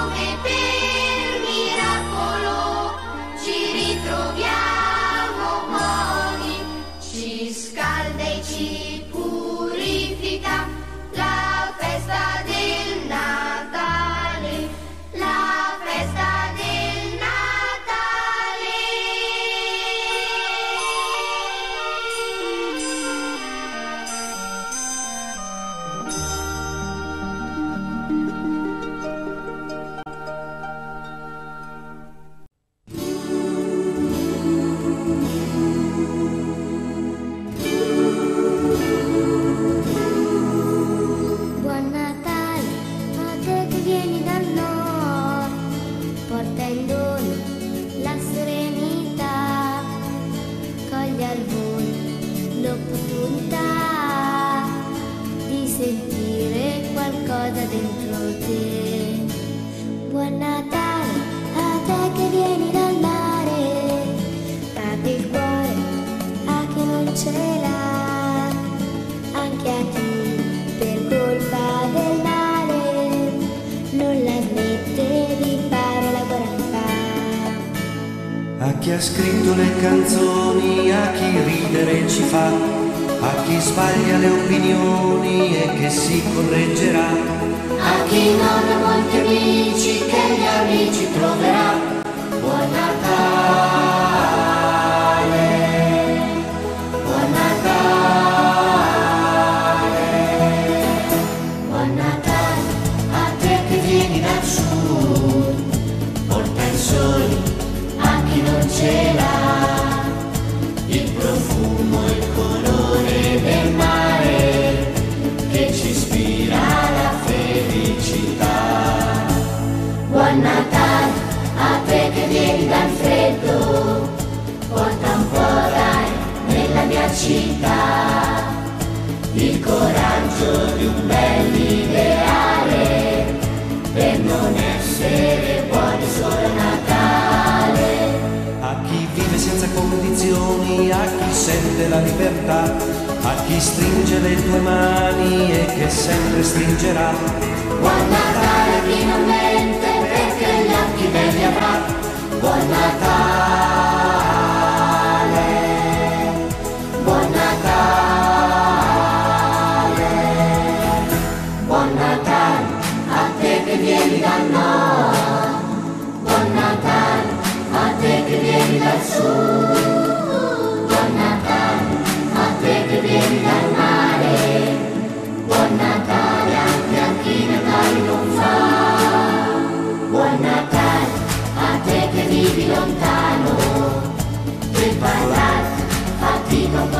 Bom scritto le canzoni a chi ridere ci fa, a chi sbaglia le opinioni e che si correggerà, a chi non ha molti amici che gli amici troverà. a chi sente la libertà, a chi stringe le tue mani e che sempre stringerà. Guarda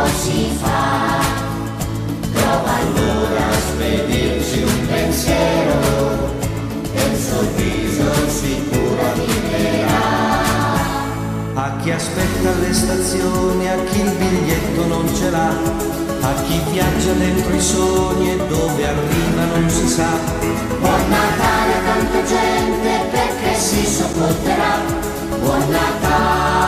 tutto si fa. Prova allora a spedirci un pensiero e il sorriso sicuro arriverà. A chi aspetta le stazioni, a chi il biglietto non ce l'ha, a chi viaggia dentro i sogni e dove arriva non si sa. Buon Natale a tanta gente perché si sopporterà. Buon Natale.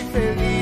Año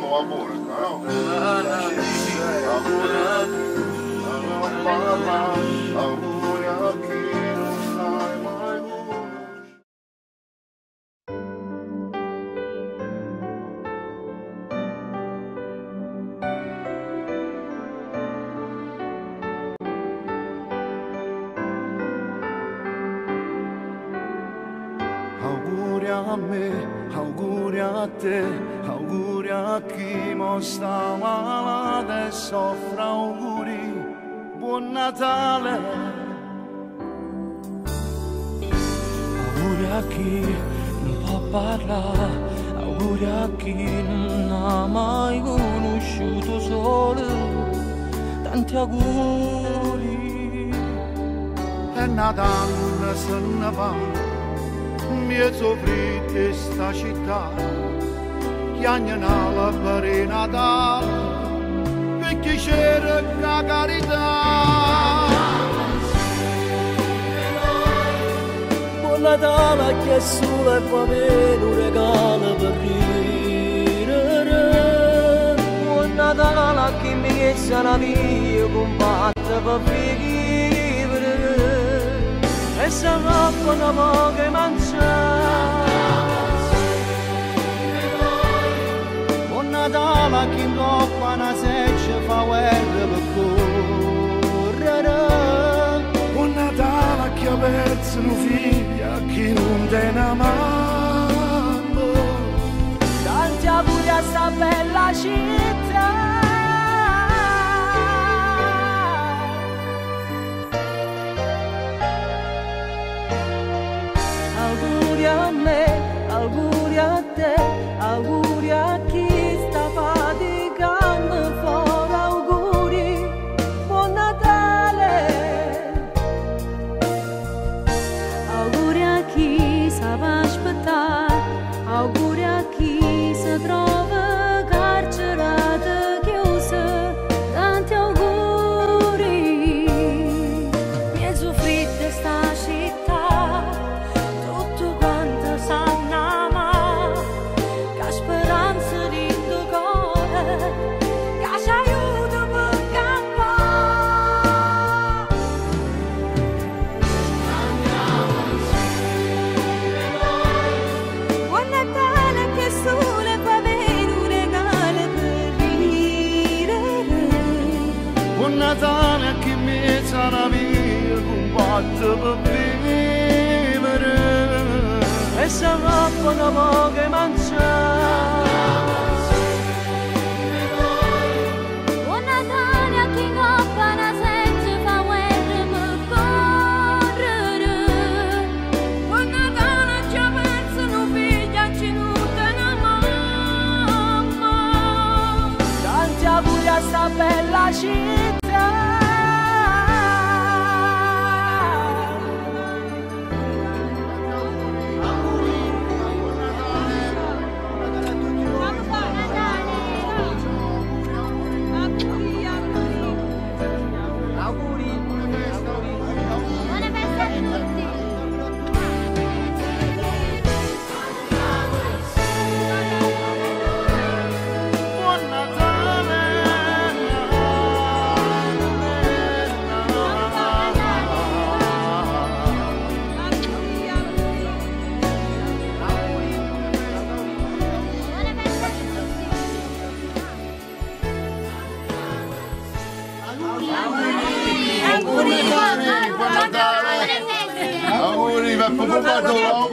como amor, não? non va, mi soffritte sta città, chiagnano la per Natale, perché cerca la carità. Buon Natale che solo e fa meno un regalo per ridere, Buon Natale che mi chiesa la via combatte per finire, sarabbono moghe mangiare. Buon Natale a chi coppa una seccia fa guerra per correre. Buon Natale a chi ha perso un figlio, a chi non te ne mamma. Tanti auguri a sta bella città. hard to believe it is. Esa mappa da moge man Lord.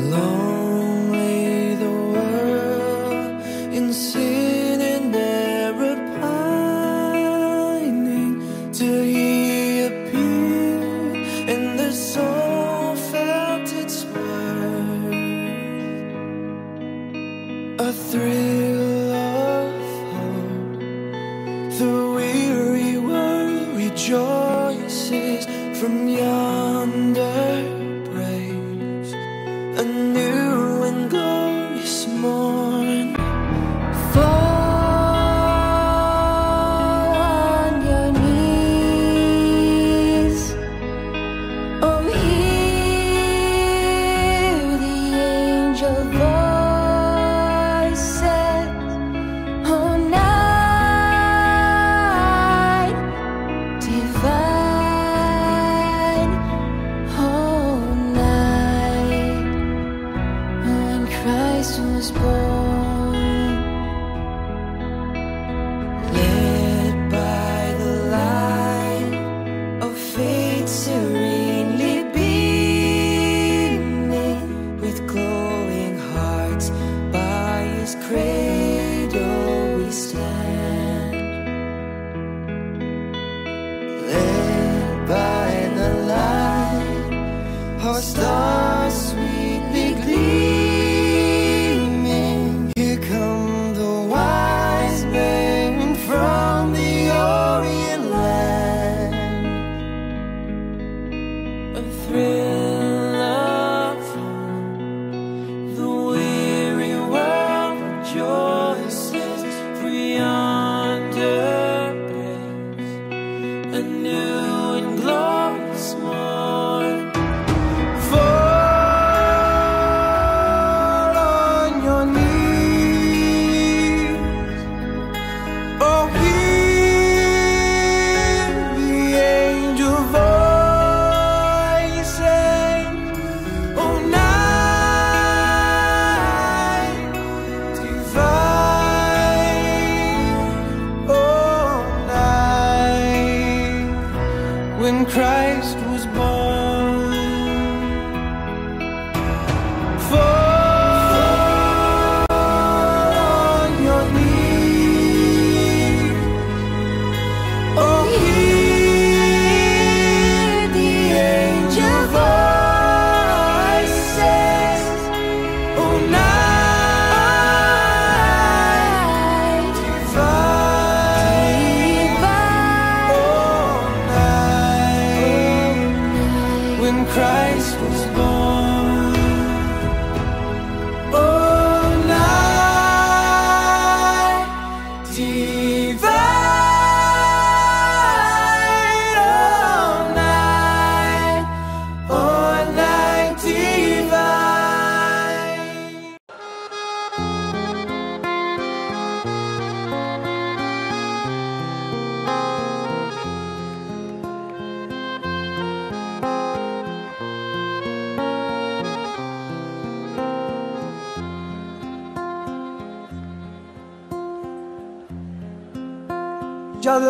Long was born.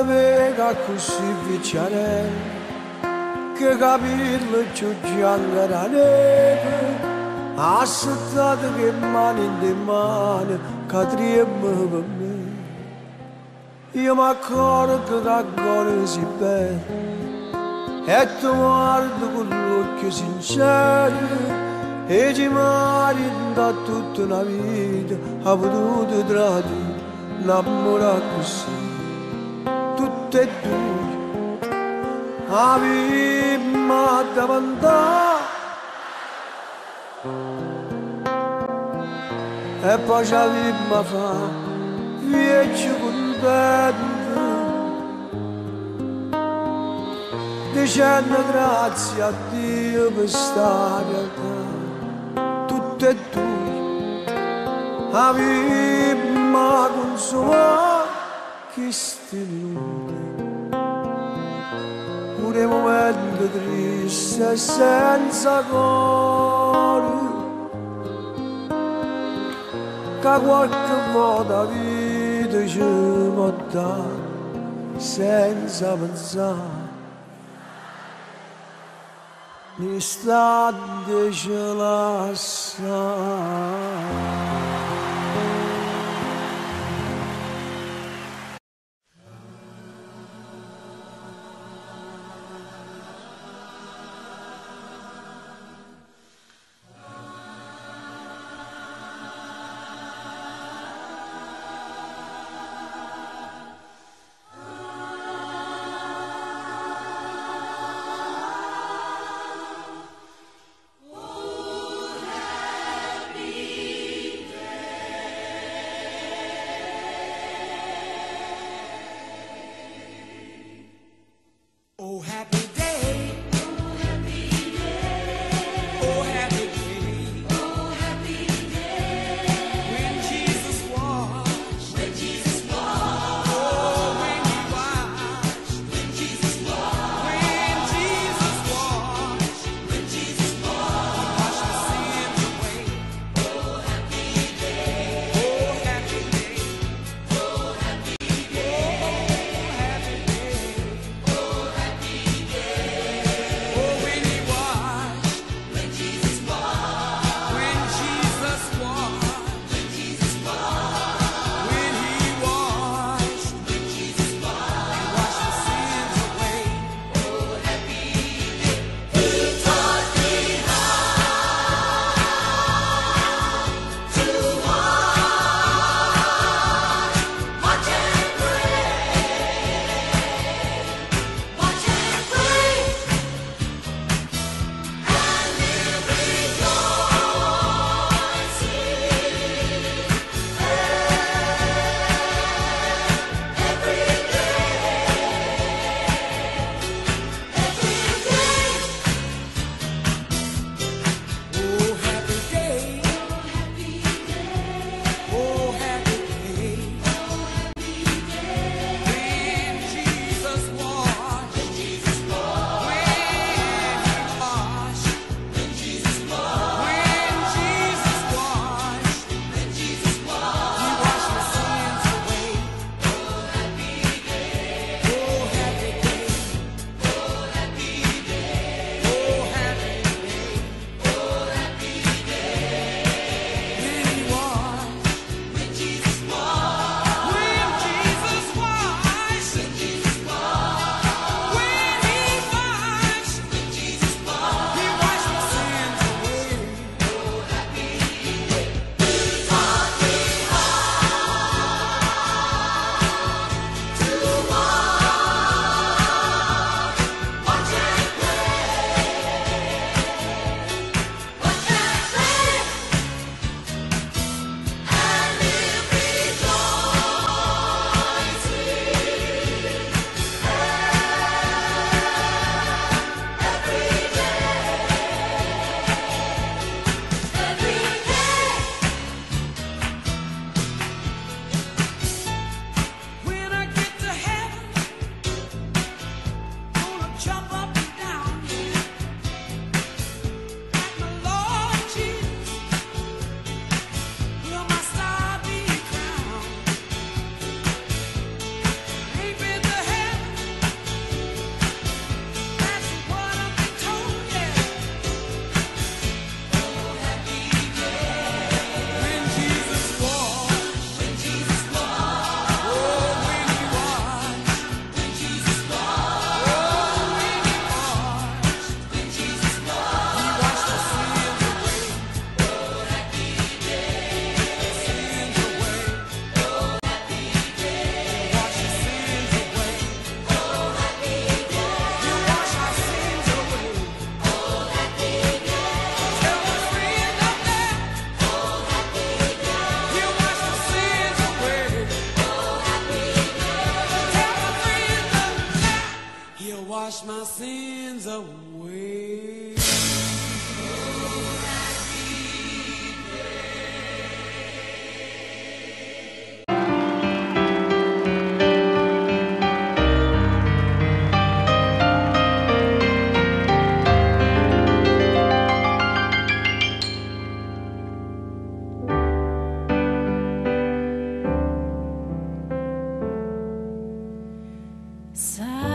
Vega così vicino che capirlo già la neve aspettato che mani in le mani cadremo per me io mi accorgo che ancora si bene e tu guardo con l'occhio sincero e ci mari da tutta una vita ha potuto tradire l'amore così تدوي حبيب ما عدى بنضاع E pa žalim ma fa Vijeću gundednu Dežena grazia Dio me stare Tutte e due ma consumar Chi aquele momento triste senza cuore che qualche volta vita ci può senza pensare l'istante ce l'ha sorry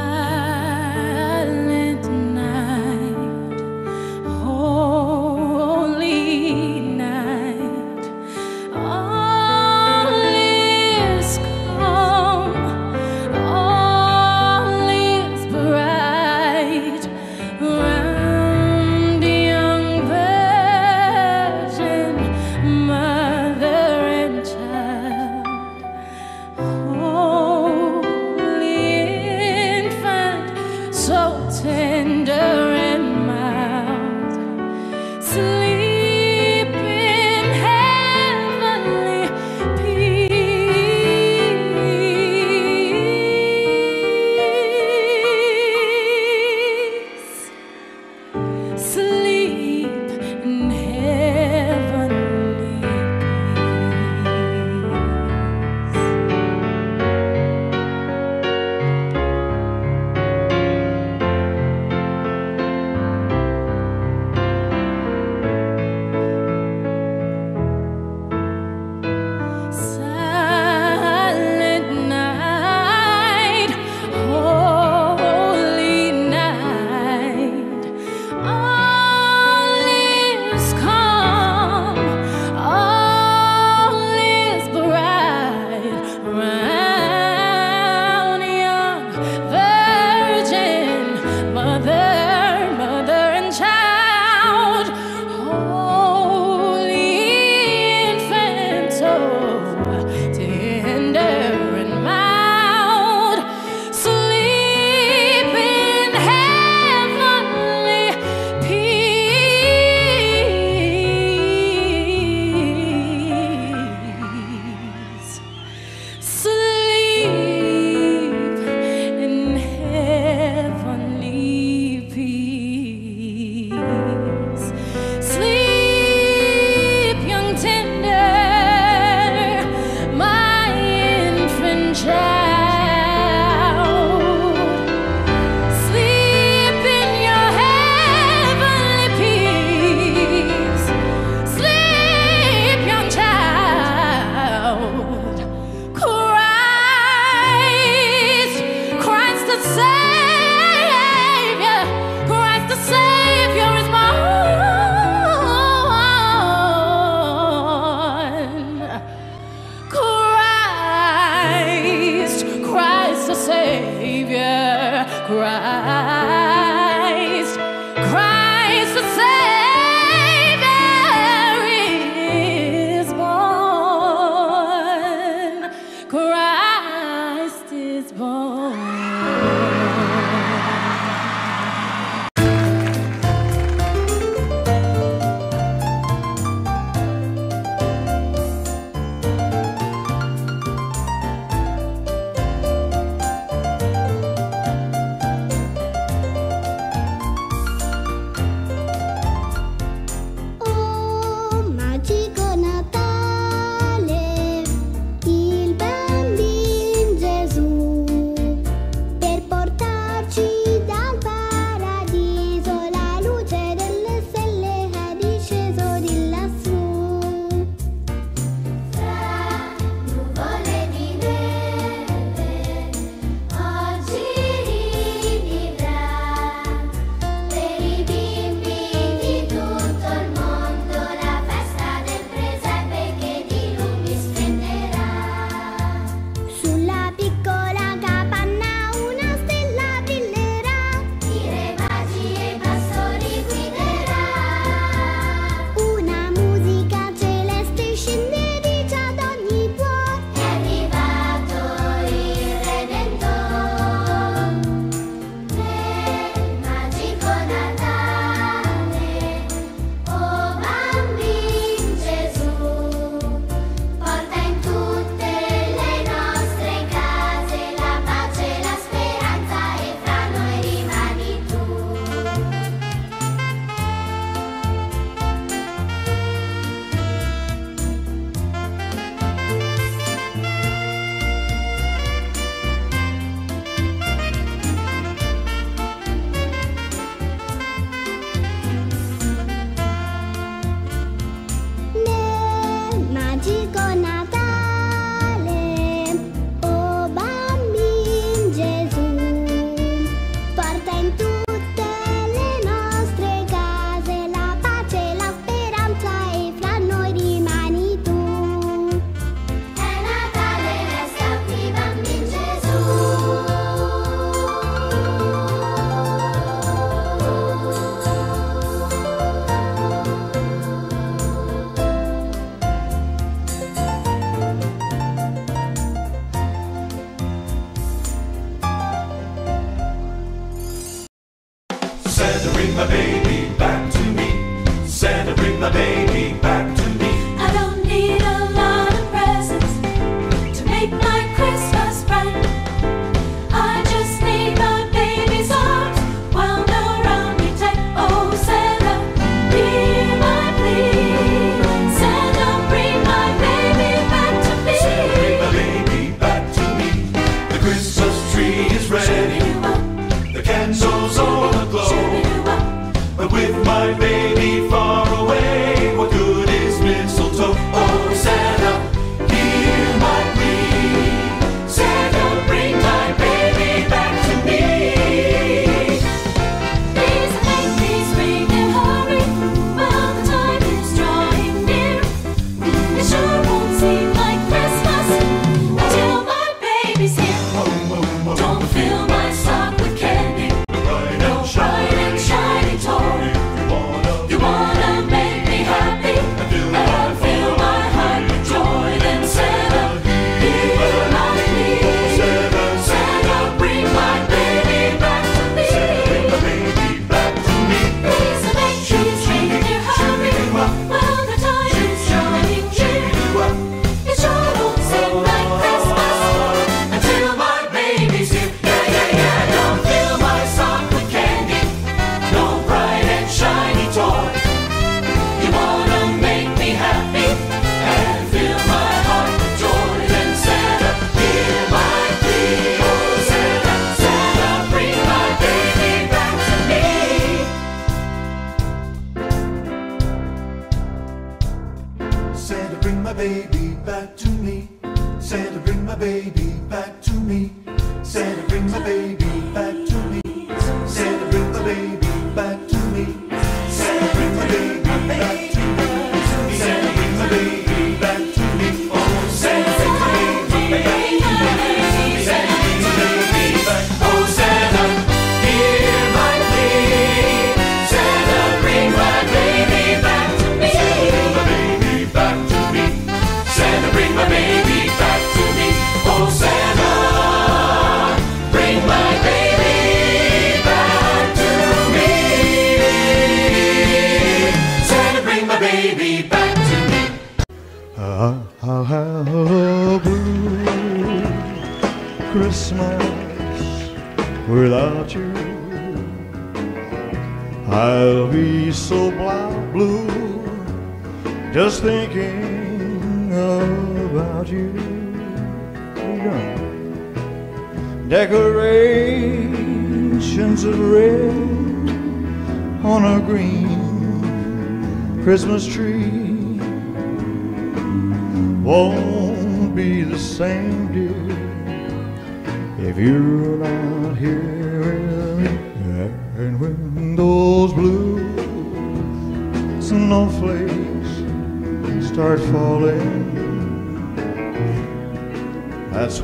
baby back to me.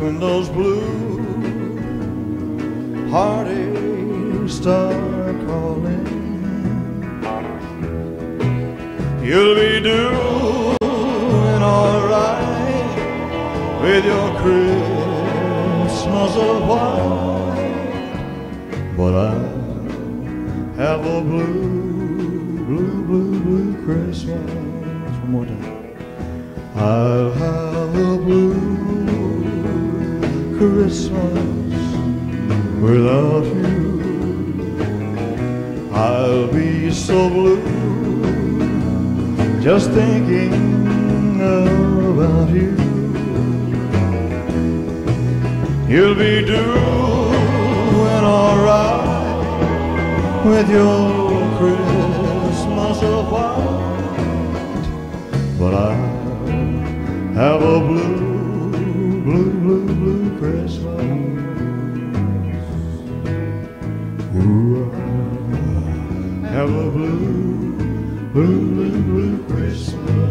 windows blue, heartaches are calling. You'll be doing alright with your Christmas of white. a blue, blue, blue, blue Christmas. Ooh, I have a blue, blue, blue, blue Christmas.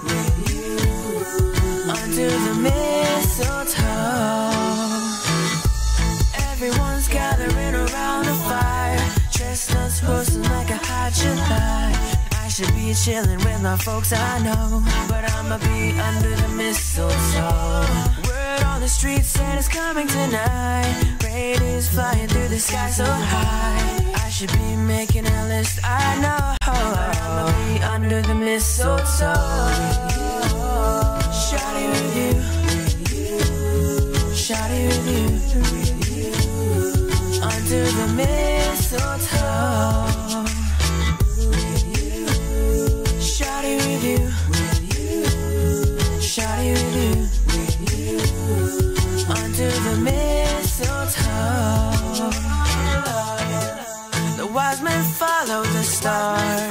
to the mistletoe. Everyone's gathering around the fire. Chestnuts roasting like a hot July. I should be chilling with my folks I know. But I'ma be under the mistletoe. Word on the street said it's coming tonight. Rain is flying through the sky so high. I should be making a list, I know. But I'ma be under the mistletoe. Shawty with you. Shawty with you. Under the mistletoe. Shawty with you. Shawty with you. Under the mistletoe. The wise men follow the star.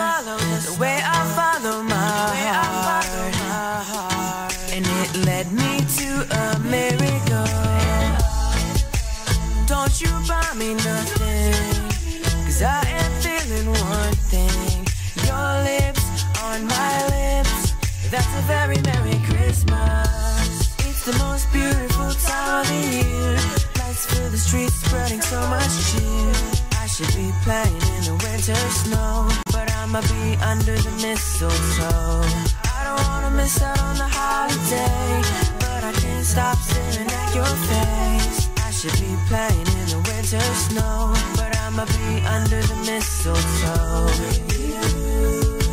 So much. I should be playing in the winter snow, but I'ma be under the mistletoe. I don't wanna miss out on the holiday, but I can't stop staring at your face. I should be playing in the winter snow, but I'ma be under the mistletoe.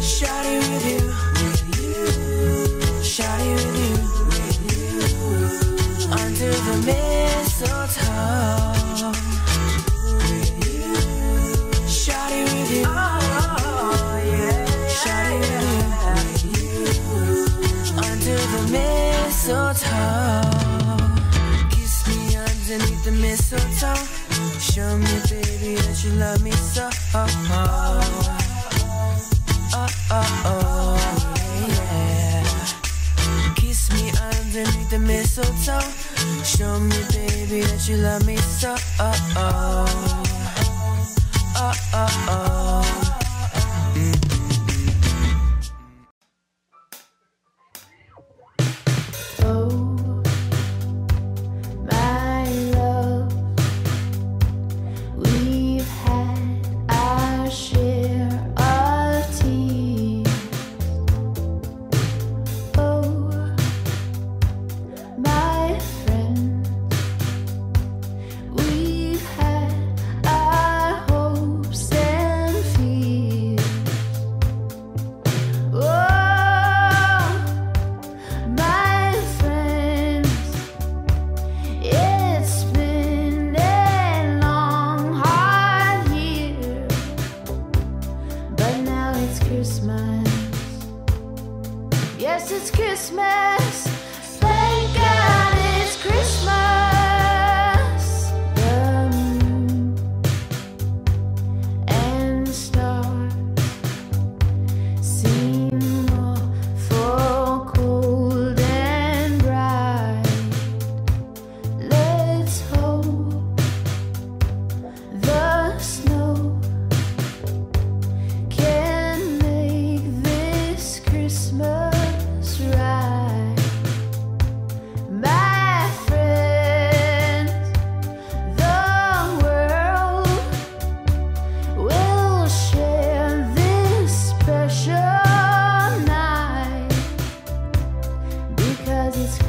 Shawty with you, with you, shawty with you, with you, under the mistletoe. The mistletoe. Show me, baby, that you love me so. Oh, oh, oh, oh, yeah. Kiss me underneath the mistletoe. Show me, baby, that you love me so. Oh, oh, oh, oh, oh.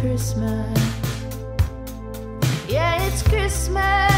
Christmas. Yeah, it's Christmas.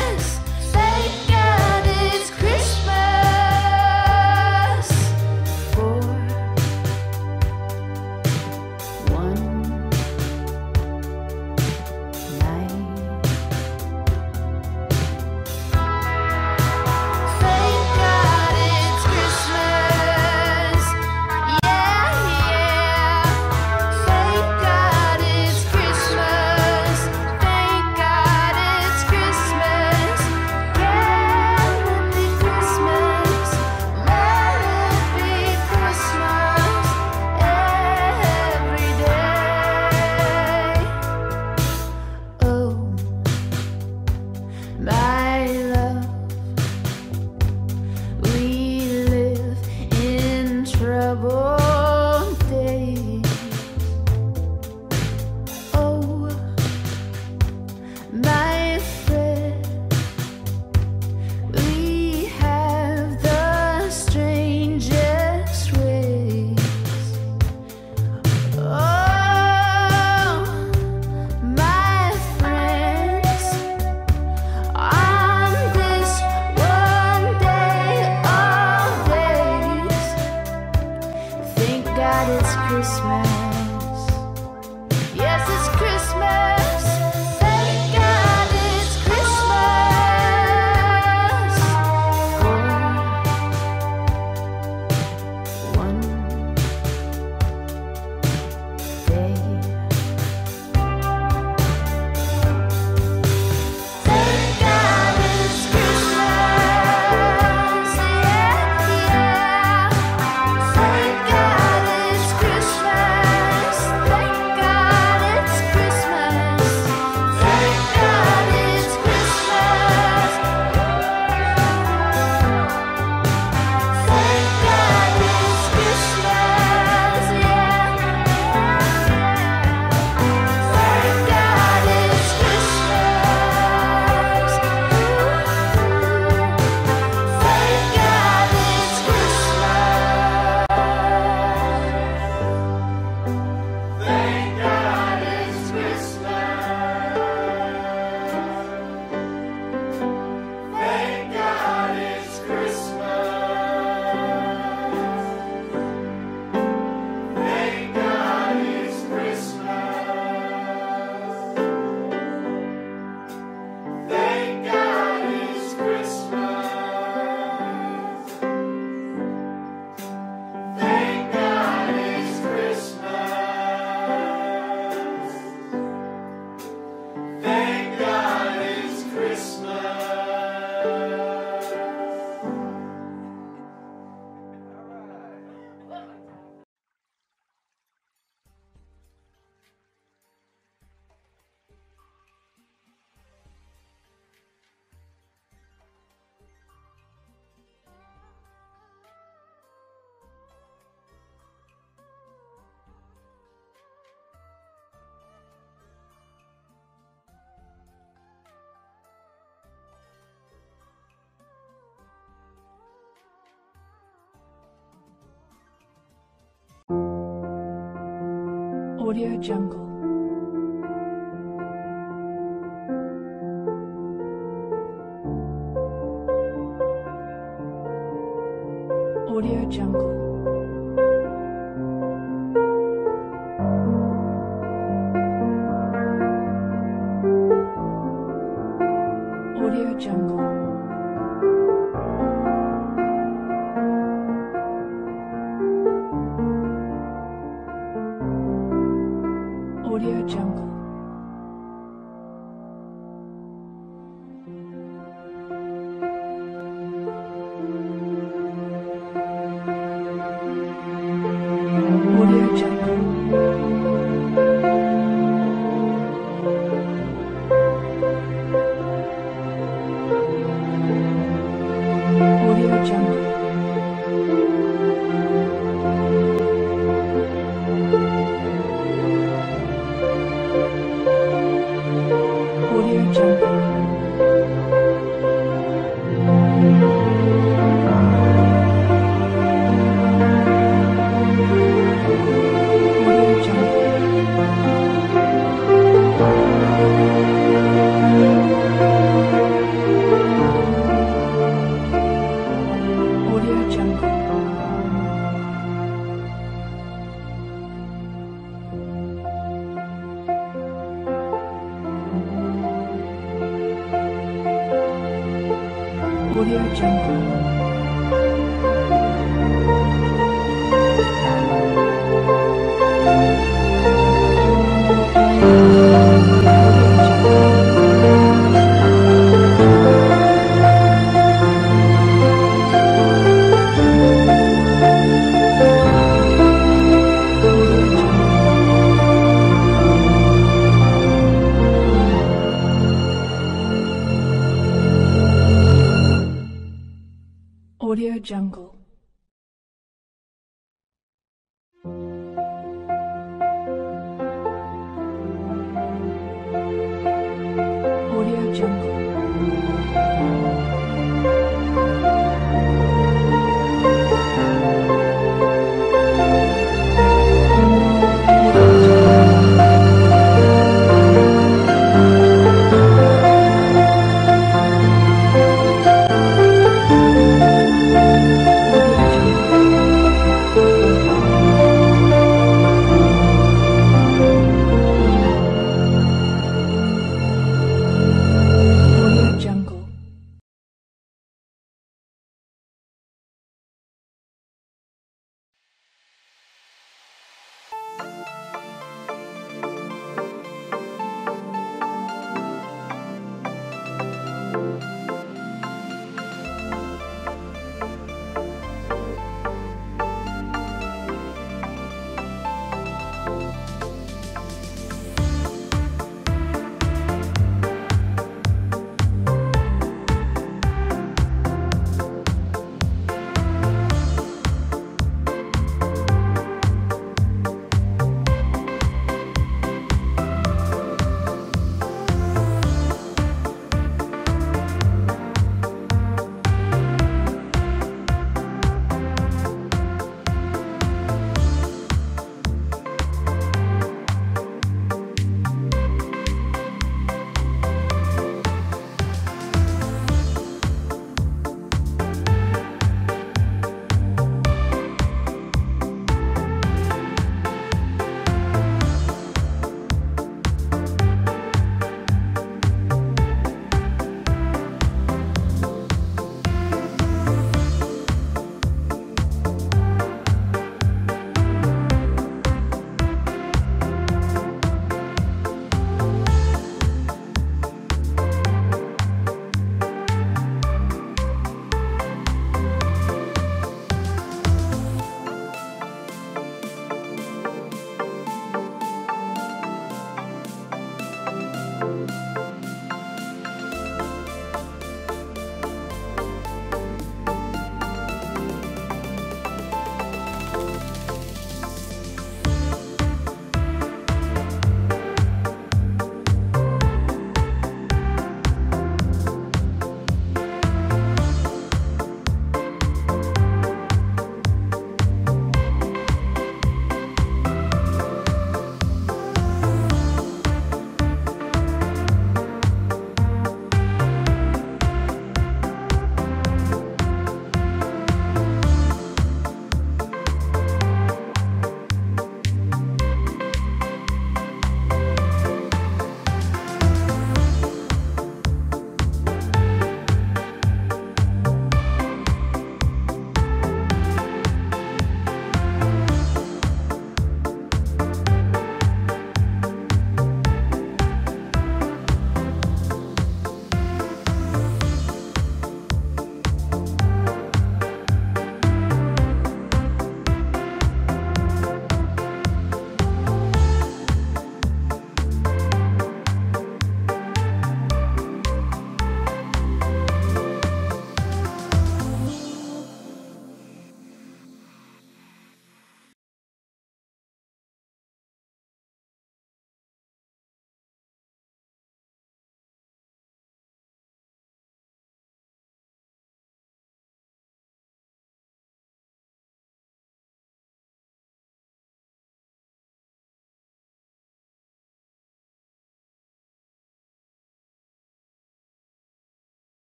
Audio Jungle.